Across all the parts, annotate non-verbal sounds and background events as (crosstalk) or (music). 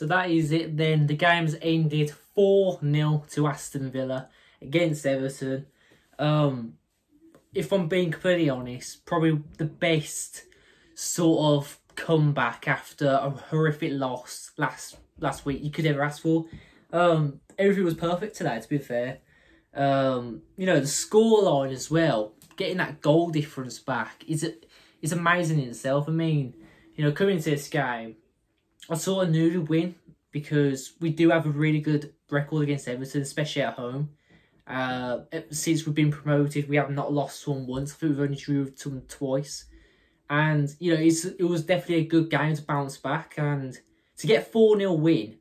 So that is it then. The game's ended 4-0 to Aston Villa against Everton. Um, if I'm being completely honest, probably the best sort of comeback after a horrific loss last last week you could ever ask for. Um, everything was perfect today, to be fair. Um, you know, the scoreline as well, getting that goal difference back is is amazing in itself. I mean, you know, coming into this game, I sort of knew to win because we do have a really good record against Everton, especially at home. Uh, since we've been promoted, we have not lost one once. I think we've only drew them twice. And, you know, it's, it was definitely a good game to bounce back. And to get 4 0 win,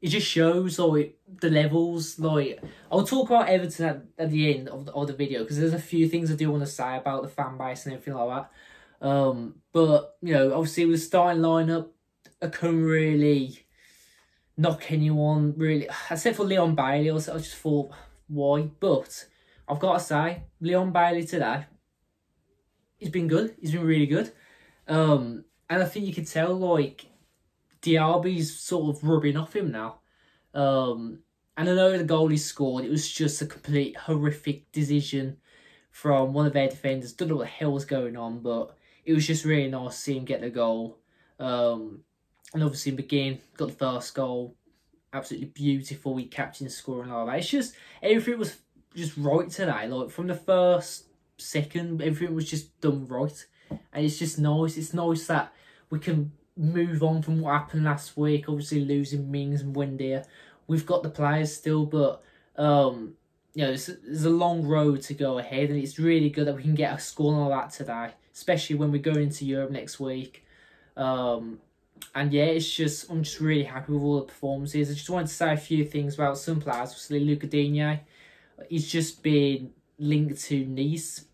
it just shows like the levels. Like, I'll talk about Everton at, at the end of the, of the video because there's a few things I do want to say about the fan base and everything like that. Um, but, you know, obviously with the starting lineup, I couldn't really knock anyone really, except for Leon Bailey. I, I just thought, why? But I've got to say, Leon Bailey today, he's been good. He's been really good. Um, and I think you could tell, like, Diaby's sort of rubbing off him now. Um, and I know the goal he scored, it was just a complete horrific decision from one of their defenders. Don't know what the hell was going on, but it was just really nice to see him get the goal. Um, and obviously McGinn got the first goal. Absolutely beautiful. He captained scoring all that. It's just everything was just right today. Like from the first second, everything was just done right. And it's just nice. It's nice that we can move on from what happened last week. Obviously losing Mings and Buendia. We've got the players still, but um, you know, there's, a long road to go ahead, and it's really good that we can get a score on all that today, especially when we go into Europe next week. Um, and yeah, it's just I'm just really happy with all the performances. I just wanted to say a few things about some players. Obviously, Lucas Digne, he's just been linked to Nice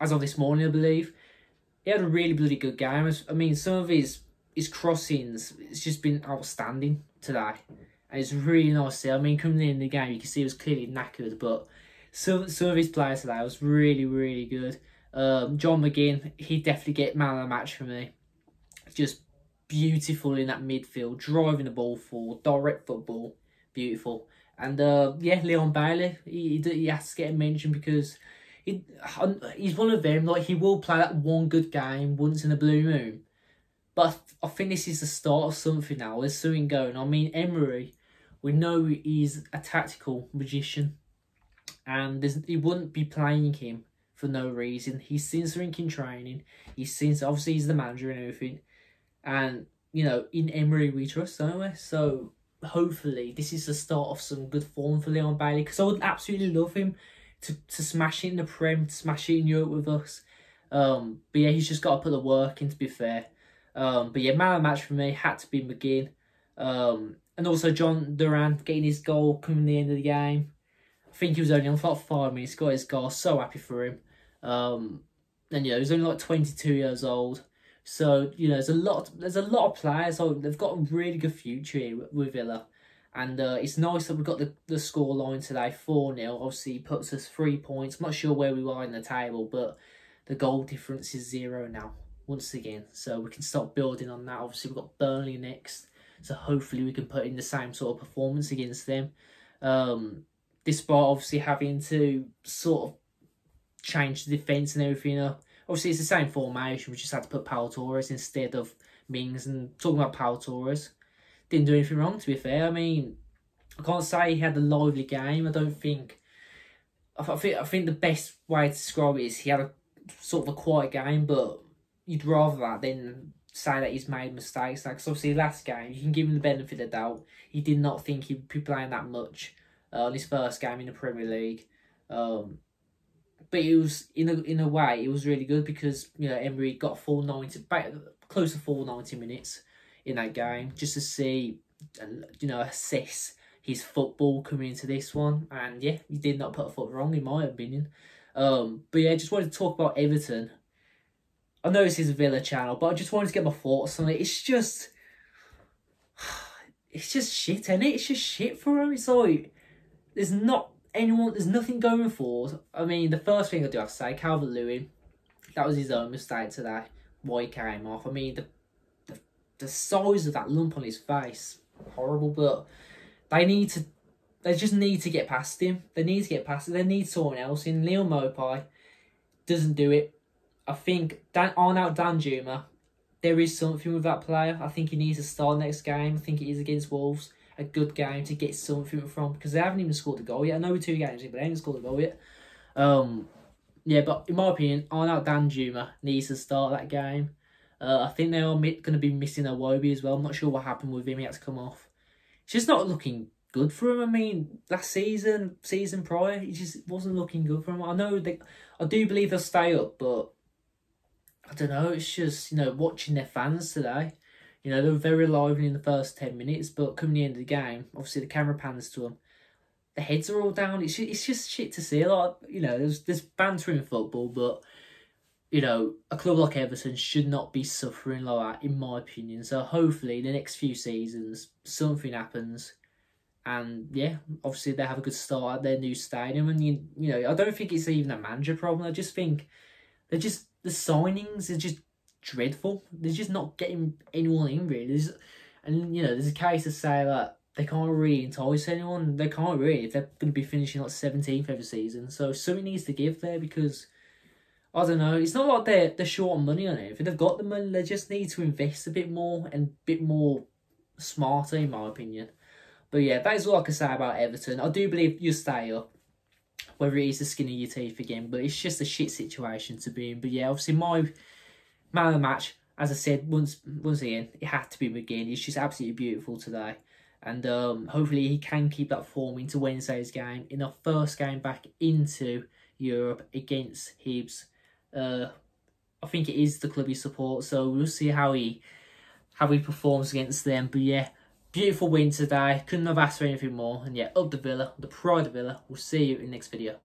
as of this morning, I believe. He had a really bloody good game. I mean, some of his his crossings, it's just been outstanding today. And it's really nice to see. I mean, coming in the game, you can see he was clearly knackered, but some some of his players today was really, really good. Um, John McGinn, he definitely get man of the match for me. Just beautiful in that midfield, driving the ball forward, direct football, beautiful. And uh, yeah, Leon Bailey, he, he has to get a mention because he, he's one of them. Like he will play that one good game once in a blue moon, but I think this is the start of something now. There's something going. I mean, Emery, we know he's a tactical magician, and he wouldn't be playing him for no reason. He's seen something in training. He's seen obviously he's the manager and everything and, you know, in Emery we trust, don't we? So hopefully this is the start of some good form for Leon Bailey because I would absolutely love him to, to smash it in the Prem, smash it in Europe with us. Um, but yeah, he's just got to put the work in to be fair. Um, but yeah, man of match for me had to be McGinn. Um, and also Jhon Duran getting his goal coming the end of the game. I think he was only on for five minutes, got his goal, so happy for him. Um, and yeah, he was only like 22 years old. So you know, there's a lot. There's a lot of players. So they've got a really good future here with Villa, and uh, it's nice that we've got the the score line today, four 0 Obviously, puts us three points. I'm not sure where we are in the table, but the goal difference is zero now once again. So we can start building on that. Obviously, we've got Burnley next, so hopefully we can put in the same sort of performance against them. Um, despite obviously having to sort of change the defence and everything up Obviously, it's the same formation. We just had to put Paul Torres instead of Mings. And talking about Paul Torres, didn't do anything wrong, to be fair. I mean, I can't say he had a lively game. I don't think... I think, I think the best way to describe it is he had a sort of a quiet game, but you'd rather that than say that he's made mistakes. Like, obviously, last game, you can give him the benefit of the doubt. He did not think he'd be playing that much uh, on his first game in the Premier League. Um, but it was in a in a way it was really good because you know Emery got full ninety, back close to full ninety minutes in that game just to see you know assess his football coming into this one, and yeah, he did not put a foot wrong in my opinion. Um, but yeah, just wanted to talk about Everton. I know this is a Villa channel, but I just wanted to get my thoughts on it. It's just, (sighs) it's just shit, isn't it? It's just shit for him. It's like there's not anyone, there's nothing going forward. I mean, the first thing I do have to say, Calvert Lewin, that was his own mistake today. Why he came off. I mean, the, the the size of that lump on his face, horrible. But they need to, they just need to get past him. They need to get past it. They need someone else in. Neal Maupay doesn't do it. I think Dan Arnaut Danjuma, there is something with that player. I think he needs to start next game. I think it is against Wolves. A good game to get something from because they haven't even scored a goal yet. I know we're two games in, but they haven't scored a goal yet. Um, yeah, but in my opinion, I know Danjuma needs to start that game. Uh, I think they are going to be missing Iwobi as well. I'm not sure what happened with him. He had to come off. It's just not looking good for him. I mean, last season, season prior, he just wasn't looking good for him. I know they, I do believe they'll stay up, but I don't know. It's just you know watching their fans today. You know they were very lively in the first ten minutes, but coming the end of the game, obviously the camera pans to them. The heads are all down. It's it's just shit to see. Like you know, there's there's banter in football, but you know, a club like Everton should not be suffering like that, in my opinion. So hopefully, in the next few seasons, something happens, and yeah, obviously they have a good start at their new stadium. And you, you know, I don't think it's even a manager problem. I just think they're just the signings are just dreadful. They're just not getting anyone in really. There's, and you know, there's a case to say that they can't really entice anyone. They can't really if they're going to be finishing like seventeenth every season. So something needs to give there because I don't know. It's not like they're they're short on money on it. If they've got the money, they just need to invest a bit more and a bit more smarter, in my opinion. But yeah, that is all I can say about Everton. I do believe you stay up, whether it is the skin of your teeth again. But it's just a shit situation to be in. But yeah, obviously my man of the match, as I said once once again, it had to be McGinn. He's just absolutely beautiful today. And um, hopefully he can keep that form into Wednesday's game in our first game back into Europe against Hibs. Uh, I think it is the club he supports, so we'll see how he how he performs against them. But yeah, beautiful win today. Couldn't have asked for anything more. And yeah, up the Villa, the pride of Villa. We'll see you in the next video.